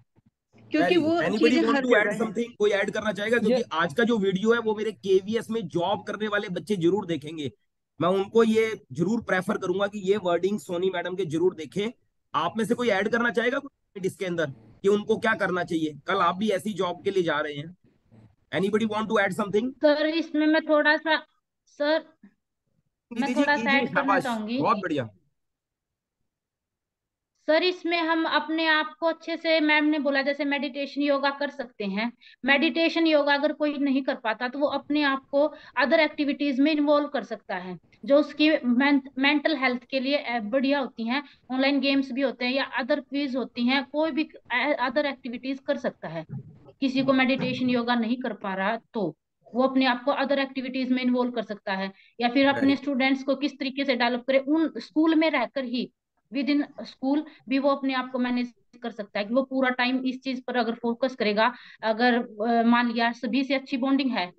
क्योंकि वो चीज़ें हर जगह समथिंग कोई ऐड करना चाहेगा? क्योंकि आज का जो वीडियो है वो मेरे केवीएस में जॉब करने वाले बच्चे ज़रूर देखेंगे। मैं उनको ये ज़रूर प्रेफर करूँगा कि ये वर्डिंग सोनी मैडम के ज़रूर देखें। आप में से कोई ऐड करना चाहेगा कुछ इसके अंदर कि उनको क्या करना चाहिए? कल आप भी ऐसी जॉब के लिए जा रहे हैं। Anybody want to add something sir इसमें मैं थोड़ा सा सर मैं थोड़ा सा ऐड करना चाहूँगी। बहुत बढ़िया। सर इसमें हम अपने आप को अच्छे से मैम ने बोला जैसे मेडिटेशन योगा कर सकते हैं। मेडिटेशन योगा अगर कोई नहीं कर पाता तो वो अपने आप को अदर एक्टिविटीज़ में इन्वॉल्व कर सकता है जो उसकी मेंटल हेल्थ के लिए बढ़िया होती हैं। ऑनलाइन गेम्स भी होते हैं या अदर क्विज होती हैं कोई भी अदर एक्टिविटीज़ कर सकता है। किसी को मेडिटेशन योगा नहीं कर पा रहा तो वो अपने आप को अदर एक्टिविटीज़ में इन्वॉल्व कर सकता है। या फिर अपने स्टूडेंट्स को किस तरीके से डेवलप करे उन स्कूल में रहकर ही विद इन स्कूल भी वो अपने आप को मैनेज कर सकता है कि वो पूरा टाइम इस चीज़ पर अगर फोकस करेगा अगर मान लिया सभी से अच्छी बॉन्डिंग है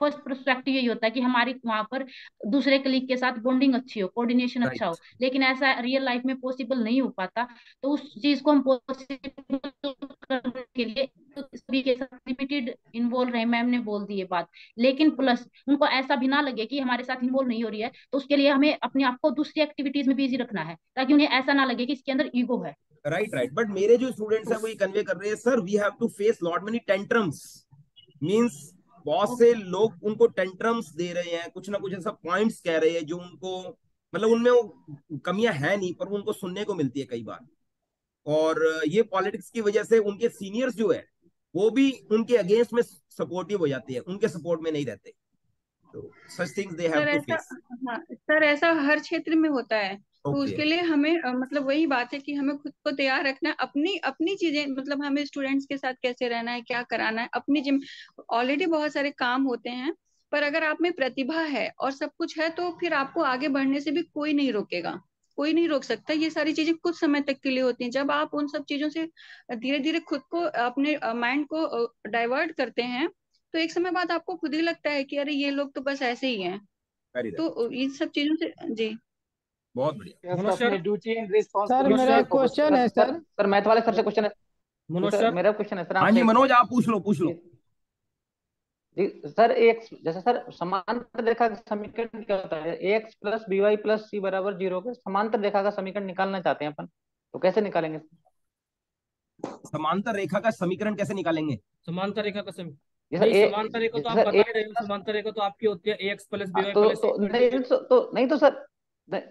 फ़र्स्ट प्रोस्पेक्टिव यही होता है कि हमारी वहाँ पर दूसरे कलीग के साथ बॉन्डिंग अच्छी हो कोऑर्डिनेशन right. अच्छा हो लेकिन ऐसा रियल लाइफ में पॉसिबल नहीं हो पाता तो उस चीज़ को हम पॉसिबल करने के लिए सभी के साथ लिमिटेड इन्वॉल्व रहे मैम ने बोल दी ये बात। लेकिन प्लस उनको ऐसा भी ना लगे कि हमारे साथ इन्वॉल्व नहीं हो रही है तो उसके लिए हमें अपने आप को दूसरी एक्टिविटीज़ में बिज़ी रखना है ताकि उन्हें ऐसा ना लगे कि इसके अंदर ईगो है। राइट राइट बट मेरे जो स्टूडेंट्स हैं वो ये कन्वे कर रहे हैं sir we have to face lot many tantrums means बहुत से लोग उनको टेंट्रम्स दे रहे हैं कुछ ना कुछ ऐसा पॉइंट्स कह रहे हैं जो उनको मतलब उनमें वो कमियाँ है नहीं पर वो उनको सुनने को मिलती है कई बार। और ये पॉलिटिक्स की वजह से उनके सीनियर्स जो है वो भी उनके अगेंस्ट में सपोर्टिव हो जाते हैं उनके सपोर्ट में नहीं रहते। तो such things they have to face sir ऐसा हर क्षेत्र में होता है। okay. तो उसके लिए हमें मतलब वही बात है कि हमें खुद को तैयार रखना है। अपनी अपनी चीज़ें मतलब हमें स्टूडेंट्स के साथ कैसे रहना है क्या कराना है अपनी जिम ऑलरेडी बहुत सारे काम होते हैं पर अगर आप में प्रतिभा है और सब कुछ है तो फिर आपको आगे बढ़ने से भी कोई नहीं रोकेगा। कोई नहीं रोक सकता ये सारी चीज़ें कुछ समय तक के लिए होती हैं। जब आप उन सब चीज़ों से धीरे धीरे खुद को अपने माइंड को डाइवर्ट करते हैं तो एक समय बाद आपको खुद ही लगता है कि अरे ये लोग तो बस ऐसे ही हैं। तो इन सब चीज़ों से जी। बहुत बढ़िया। सर मेरा क्वेश्चन है सर। सर मैथ वाले सर से क्वेश्चन है। सर। मेरा क्वेश्चन है सर हाँ जी मनोज आप पूछ लो पूछ लो। जी सर एक जैसे सर समांतर रेखा का समीकरण क्या होता है? X plus b y plus c बराबर ज़ीरो के समांतर रेखा का समीकरण निकालना चाहते हैं अपन। तो कैसे निकालेंगे? समांतर रेखा का समीकरण कैसे निकालेंगे? समांतर रेखा का समीकरण नहीं समांतर रेखा तो आप बता रहे हो समांतर रेखा तो आपकी होती है एक्स प्लस बी वाई तो प्लस तो नहीं तो, नहीं सर नहीं,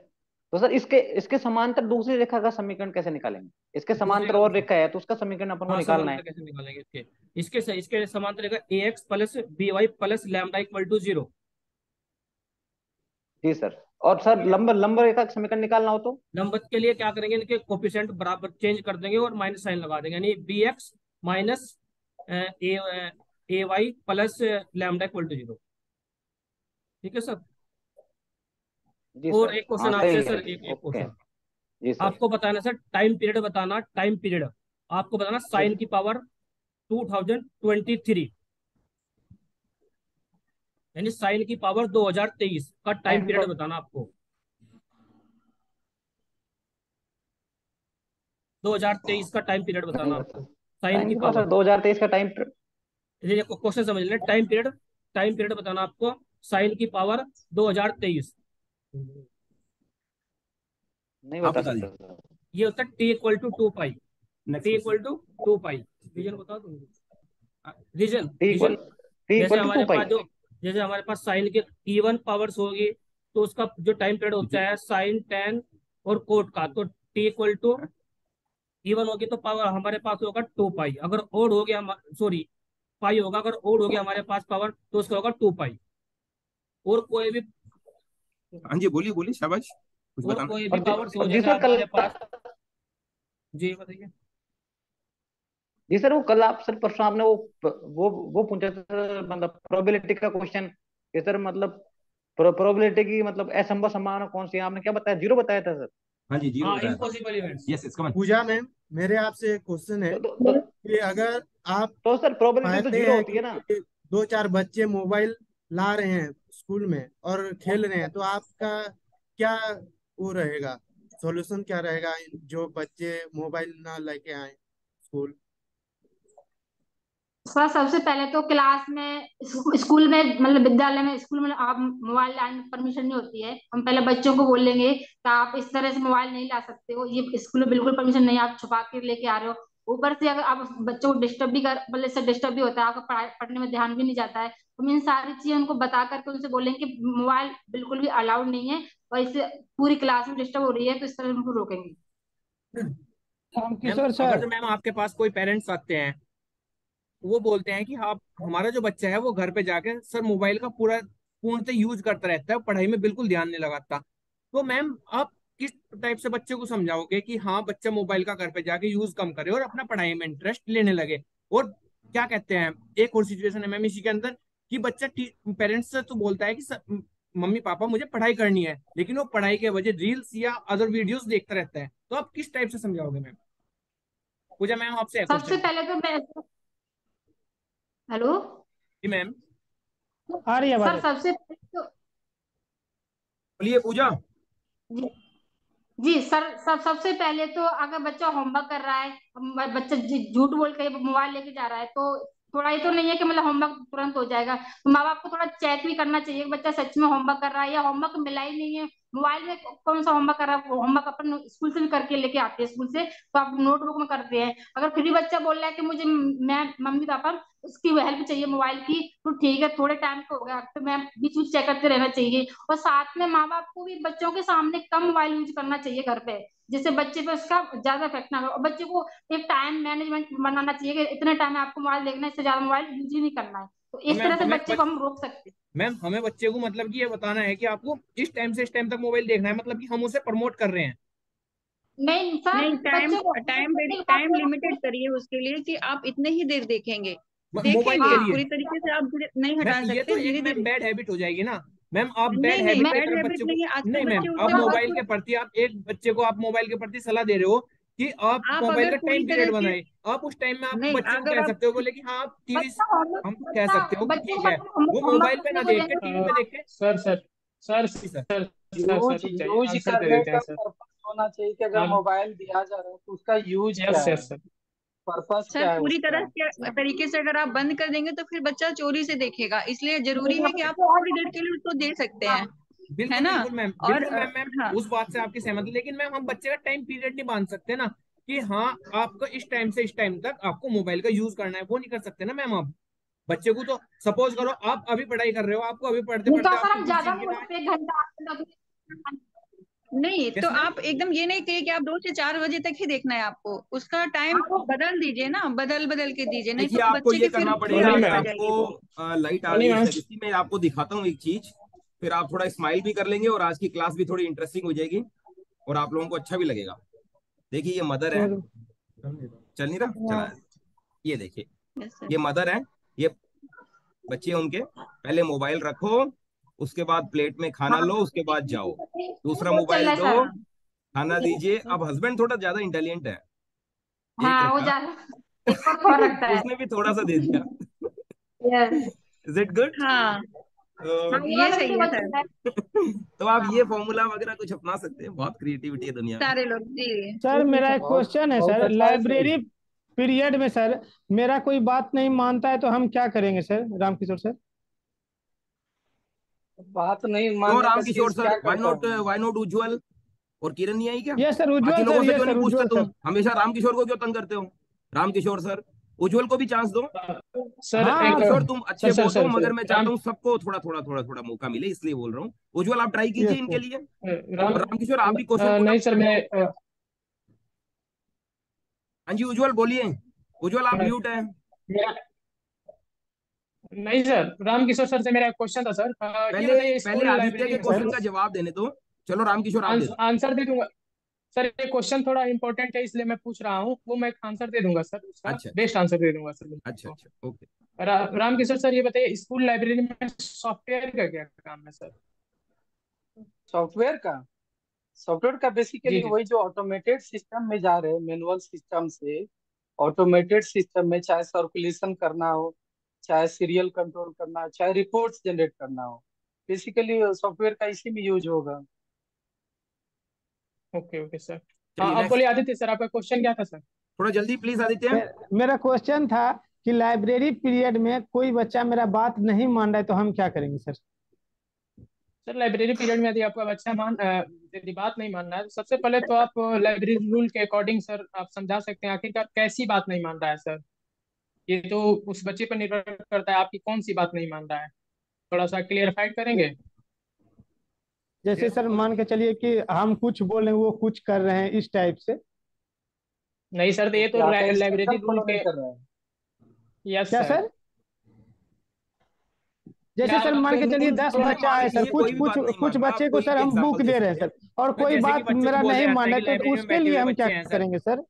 तो सर इसके इसके समांतर दूसरी रेखा का समीकरण कैसे निकालेंगे? इसके समांतर और रेखा है तो उसका समीकरण अपन को हाँ निकालना है। कैसे निकालेंगे इसके? इसके से इसके समांतर रेखा a x plus b y plus lambda equal to zero ji sir और सर लंब लंब रेखा का समीकरण निकालना हो तो? नंबर के लिए क्या करेंगे इनके कोफिशिएंट बराबर चेंज कर देंगे और माइनस साइन लगा देंगे यानी b x minus a a y plus lambda equal to zero ठीक है सर? और एक क्वेश्चन आपसे सर एक क्वेश्चन सर। आपको बताना सर टाइम पीरियड बताना टाइम पीरियड आपको बताना साइन की पावर 2023 यानी साइन की पावर 2023 का टाइम पीरियड बताना आपको। 2023 का टाइम पीरियड बताना आपको। साइन की पावर दो हज़ार तेईस का टाइम क्वेश्चन समझ लेना टाइम पीरियड टाइम पीरियड बताना आपको। साइन की पावर 2023 नहीं आप बता बता सकते ये होता है t equal to two pi t equal to two pi reason बताओ तुम। रीजन रीजन जैसे हमारे पास जो जैसे हमारे पास साइन के इवन पावर्स होगी तो उसका जो टाइम पीरियड होता है साइन टेन और कोट का तो टी इक्वल टू इवन होगी तो पावर हमारे पास होगा टू पाई अगर ओड हो गया सॉरी पाई होगा अगर ओड हो गया हमारे पास पावर तो उसका होगा टू पाई और कोई भी हाँ जी बोलिए बोलिए शाबाश। कुछ और बताना। कोई भी जी- पावर्स हो और जी जैसे सर कल हमारे पास। जी बताइए। जी सर वो कल आप सर परसों आपने वो वो वो पूछा था सर, मतलब प्रोबेबिलिटी का क्वेश्चन कि सर मतलब प्रोबेबिलिटी की मतलब असंभव संभावना कौन सी है? आपने क्या बताया? ज़ीरो बताया था सर। हाँ जी ज़ीरो हाँ बताया इम्पॉसिबल इवेंट्स यस इसका मतलब पूजा मैम मेरे आपसे एक क्वेश्चन है तो, तो, तो, कि अगर आप तो सर प्रोबेबिलिटी तो ज़ीरो होती है ना। दो चार बच्चे मोबाइल ला रहे हैं स्कूल में और खेल रहे हैं तो आपका क्या वो रहेगा? सॉल्यूशन क्या रहेगा जो बच्चे मोबाइल ना लेके आए स्कूल? सर, सबसे पहले तो क्लास में, स्कूल में मतलब विद्यालय में, स्कूल में आप मोबाइल लाने परमिशन नहीं होती है। हम पहले बच्चों को बोलेंगे कि आप इस तरह से मोबाइल नहीं ला सकते हो, ये स्कूल में बिल्कुल परमिशन नहीं आप छुपा के लेके आ रहे हो। ऊपर से अगर आप बच्चों को डिस्टर्ब भी कर मतलब डिस्टर्ब भी होता है, आपका पढ़ने में ध्यान भी नहीं जाता है हम इन सारी चीज़ें उनको बता करके उनसे बोलेंगे कि मोबाइल बिल्कुल भी अलाउड नहीं है और इससे पूरी क्लास में डिस्टर्ब हो रही है तो इस तरह उनको रोकेंगे। मैम सर मैम आपके पास कोई पेरेंट्स आते हैं वो बोलते हैं कि आप हमारा जो बच्चा है वो घर पे जाके सर मोबाइल का पूरा पूर्णतः यूज़ करता रहता है पढ़ाई में बिल्कुल ध्यान नहीं लगाता। तो मैम आप किस टाइप से बच्चे को समझाओगे कि हाँ बच्चा मोबाइल का घर पे जाके यूज़ कम करे और अपना पढ़ाई में इंटरेस्ट लेने लगे? और क्या कहते हैं एक और सिचुएशन है मैम इसी के अंदर कि बच्चा पेरेंट्स से तो बोलता है कि सर, मम्मी पापा मुझे पढ़ाई करनी है लेकिन वो पढ़ाई के वजह रील्स या अदर वीडियोस देखता रहता है। तो आप किस टाइप से समझाओगे मैम पूजा मैम आपसे सबसे पहले तो मैं हेलो? जी मैम आ रही है सर सबसे पहले तो बोलिए पूजा। जी जी सर सब सबसे पहले तो अगर बच्चा होमवर्क कर रहा है बच्चा झूठ बोल के मोबाइल लेके जा रहा है तो थोड़ा ये तो नहीं है कि मतलब होमवर्क तुरंत हो जाएगा। तो माँ बाप को थोड़ा चेक भी करना चाहिए कि बच्चा सच में होमवर्क कर रहा है या होमवर्क मिला ही नहीं है। मोबाइल में कौन सा होमवर्क कर होमवर्क अपन स्कूल से भी करके लेके आते हैं स्कूल से तो आप नोटबुक में करते हैं। अगर फिर भी बच्चा बोल रहा है कि मुझे मैं मम्मी पापा, उसकी हेल्प चाहिए मोबाइल की तो ठीक है, थोड़े टाइम का हो गया तो मैं बीच बीच चेक करते रहना चाहिए। और साथ में माँ बाप को भी बच्चों के सामने कम मोबाइल यूज़ करना चाहिए घर पे, जिससे बच्चे पे उसका ज़्यादा इफ़ेक्ट ना हो। और बच्चे को एक टाइम मैनेजमेंट बनाना चाहिए कि इतने टाइम में आपको मोबाइल देखना है, इससे ज़्यादा मोबाइल यूज़ ही नहीं करना है। तो इस तरह से बच्चे को हम रोक सकते हैं। मैम हमें बच्चे को मतलब कि ये बताना है कि आपको इस टाइम से इस टाइम तक मोबाइल देखना है? मतलब कि हम उसे प्रमोट कर रहे हैं। नहीं सर नहीं टाइम टाइम टाइम लिमिटेड करिए उसके लिए कि आप इतने ही देर देखेंगे। मोबाइल के लिए। पूरी तरीके से आप नहीं हटा मैम ये तो बैड हैबिट हो जाएगी ना। मैम आप बैड हैबिट नहीं मैम आप मोबाइल के प्रति आप एक बच्चे को आप मोबाइल के प्रति सलाह दे रहे हो। कि आप आप मोबाइल का टाइम पीरियड बनाए। आप उस टाइम में आप बच्चे को कह सकते हो बोले कि हाँ आप टीवी हम कह सकते हो ठीक है वो मोबाइल पे ना देख के टीवी पे देख। के sir sir sir. Sir use हैं होना चाहिए कि अगर मोबाइल दिया जा रहा है तो उसका यूज़ क्या है? सर पर्पस सर पूरी तरह तरीके से अगर आप बंद कर देंगे तो फिर बच्चा चोरी से देखेगा। इसलिए ज़रूरी है कि आप थोड़ी देर के लिए उसको दे सकते हैं। बिल्कुल है ना? बिल्कुल मैम और बिल्कुल मैम मैम हाँ। उस बात से आपकी सहमत हूँ। लेकिन मैम हम बच्चे का टाइम पीरियड नहीं बाँध सकते ना कि हाँ आपको इस टाइम से इस टाइम तक आपको मोबाइल का यूज़ करना है वो नहीं कर सकते ना मैम आप। बच्चे को तो सपोज़ करो आप अभी पढ़ाई कर रहे हो आपको अभी पढ़ते नहीं तो पढ़ते चीज़ नहीं तो आप एकदम ये नहीं कहिए कि आप दो से चार बजे तक ही देखना है आपको उसका टाइम बदल दीजिए ना बदल बदल के दीजिए नहीं तो आपको बच्चे ये के फिर आपको लाइट आ रही है इसी में आपको दिखाता हूँ एक चीज़। फिर आप थोड़ा स्माइल भी कर लेंगे और आज की क्लास भी थोड़ी इंटरेस्टिंग हो जाएगी और आप लोगों को अच्छा भी लगेगा। देखिए ये मदर है। चल। नहीं रहा चला। ये देखिए ये मदर है ये बच्चे उनके। पहले मोबाइल रखो उसके बाद प्लेट में खाना लो उसके बाद जाओ। दूसरा मोबाइल दो खाना दीजिए। अब हस्बैंड थोड़ा ज़्यादा इंटेलिजेंट है। हाँ वो है। उसने भी थोड़ा सा दे दिया। इज़ इट गुड हाँ हाँ ये सही है सर है। तो आप ये फॉर्मूला वगैरह कुछ अपना सकते हैं? बहुत क्रिएटिविटी है दुनिया सारे लोग जी। सर मेरा एक क्वेश्चन है सर। अच्छा है सर। लाइब्रेरी पीरियड में सर मेरा कोई बात नहीं मानता है तो हम क्या करेंगे सर? रामकिशोर सर। बात नहीं मानने का Ramkishor sir why not why not Ujjwal? और किरण नहीं आई क्या? ये सर उज्जवल लोगों सर से ये सर पूछते तुम? हमेशा रामकिशोर को क्यों तंग करते हो? रामकिशोर सर। उज्जवल को भी चांस दो। सर हाँ एक रामकिशोर तुम अच्छे सर सर बोलते सर हो मगर सर मैं चाहता हूँ सबको थोड़ा थोड़ा थोड़ा थोड़ा मौका मिले इसलिए बोल रहा हूँ। उज्जवल आप ट्राई कीजिए इनके लिए। राम और रामकिशोर आप भी क्वेश्चन अ, नहीं सर मैं हाँ जी उज्जवल बोलिए। उज्जवल आप म्यूट है। नहीं सर रामकिशोर सर से मेरा क्वेश्चन था सर। पहले पहले आदित्य के क्वेश्चन का जवाब देने दो। चलो रामकिशोर आंसर दे दूँगा। सर ये क्वेश्चन थोड़ा इंपॉर्टेंट है इसलिए मैं पूछ रहा हूँ। वो मैं आंसर दे दूँगा सर उसका अच्छा अच्छा। बेस्ट आंसर दे दूँगा सर अच्छा अच्छा ओके रा, रामकिशोर सर ये बताइए स्कूल लाइब्रेरी में सॉफ्टवेयर का क्या काम है सर सॉफ्टवेयर का? सॉफ्टवेयर का बेसिकली वही जो ऑटोमेटेड सिस्टम में जा रहे हैं मैनुअल सिस्टम से ऑटोमेटेड सिस्टम में चाहे सर्कुलेशन करना हो चाहे सीरियल कंट्रोल करना हो चाहे रिपोर्ट्स जनरेट करना हो बेसिकली सॉफ्टवेयर का इसी में यूज़ होगा। ओके ओके सर हाँ आप बोलिए आदित्य सर आपका क्वेश्चन क्या था सर थोड़ा जल्दी प्लीज़ आदित्य। मेरा क्वेश्चन था कि लाइब्रेरी पीरियड में कोई बच्चा मेरा बात नहीं मान रहा है तो हम क्या करेंगे सर सर लाइब्रेरी पीरियड में यदि आपका बच्चा मान यदि बात नहीं मान रहा है तो सबसे पहले तो आप लाइब्रेरी रूल के अकॉर्डिंग सर आप समझा सकते हैं आखिरकार कैसी बात नहीं मान रहा है सर ये तो उस बच्चे पर निर्भर करता है आपकी कौन सी बात नहीं मान रहा है। थोड़ा सा क्लियरफाइड करेंगे? जैसे सर मान के चलिए कि हम कुछ बोल रहे हैं वो कुछ कर रहे हैं इस टाइप से। नहीं सर तो ये तो लाइब्रेरी रूल के कर रहा यस क्या सर। सर? जैसे सर मान के चलिए दस बच्चा है सर कुछ कुछ कुछ बच्चे को सर हम बुक दे रहे हैं सर और कोई बात मेरा नहीं मान कि तो उसके लिए हम क्या हैं करेंगे सर?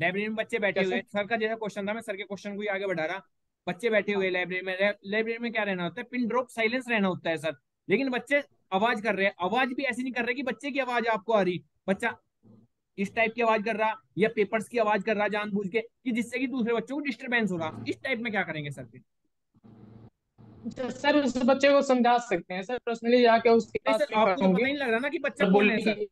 लाइब्रेरी में बच्चे बैठे हुए सर? का जैसा क्वेश्चन था मैं सर के क्वेश्चन को ही आगे बढ़ा रहा। बच्चे बैठे हुए लाइब्रेरी में। लाइब्रेरी में क्या रहना होता है? पिन ड्रॉप साइलेंस रहना होता है सर। लेकिन बच्चे आवाज़ कर रहे हैं। आवाज़ भी ऐसी नहीं कर रहे कि बच्चे की आवाज़ आपको आ रही। बच्चा इस टाइप की आवाज़ कर रहा या पेपर्स की आवाज़ कर रहा जानबूझ के कि जिससे कि दूसरे बच्चों को डिस्टरबेंस हो रहा। इस टाइप में क्या करेंगे सर फिर? तो सर उस बच्चे को समझा सकते हैं। सर पर्सनली जाके उसके पास आपको तो पता नहीं लग रहा ना कि बच्चा बोल बोलने है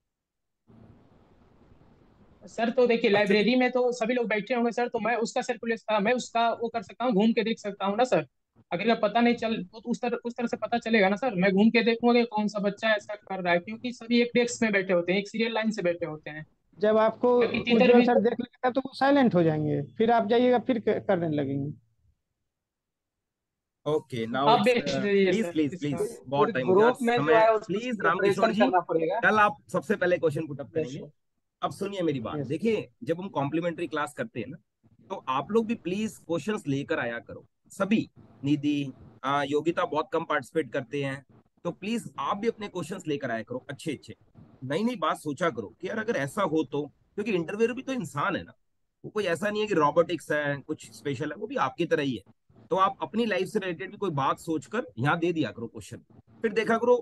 सर? तो देखिए लाइब्रेरी में तो सभी लोग बैठे होंगे सर। तो मैं उसका सर्कुलेशन मैं उसका वो कर सकता हूँ घूम के देख सकता हूँ ना सर? अगर मैं पता नहीं चल तो उस तरह उस तरह से पता चलेगा ना सर। मैं घूम के देखूँगा कि कौन सा बच्चा ऐसा कर रहा है क्योंकि सभी एक डेस्क में बैठे होते हैं एक सीरियल लाइन से बैठे होते हैं। जब आपको सर देख लेगा तो वो साइलेंट हो जाएँगे। फिर आप जाइएगा फिर करने लगेंगे। Okay now please please please बहुत टाइम हो गया प्लीज़ रामकिशोर जी कल आप सबसे पहले क्वेश्चन पुट अप करेंगे। अब सुनिए मेरी बात। देखिए जब हम कॉम्प्लीमेंट्री क्लास करते हैं ना तो आप लोग भी प्लीज़ क्वेश्चंस लेकर आया करो। सभी निधि योगिता बहुत कम पार्टिसिपेट करते हैं। तो प्लीज़ आप भी अपने क्वेश्चंस लेकर आया करो अच्छे अच्छे नई नई बात सोचा करो कि यार अगर ऐसा हो तो क्योंकि इंटरव्यू भी तो इंसान है ना। वो कोई ऐसा नहीं है कि रोबोटिक्स है, कुछ स्पेशल है, वो भी आपकी तरह ही है। तो आप अपनी लाइफ से रिलेटेड भी कोई बात सोचकर यहाँ दे दिया करो क्वेश्चन फिर देखा करो